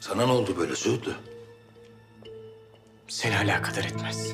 Sana ne oldu böyle Söğütlü? Seni alakadar etmez.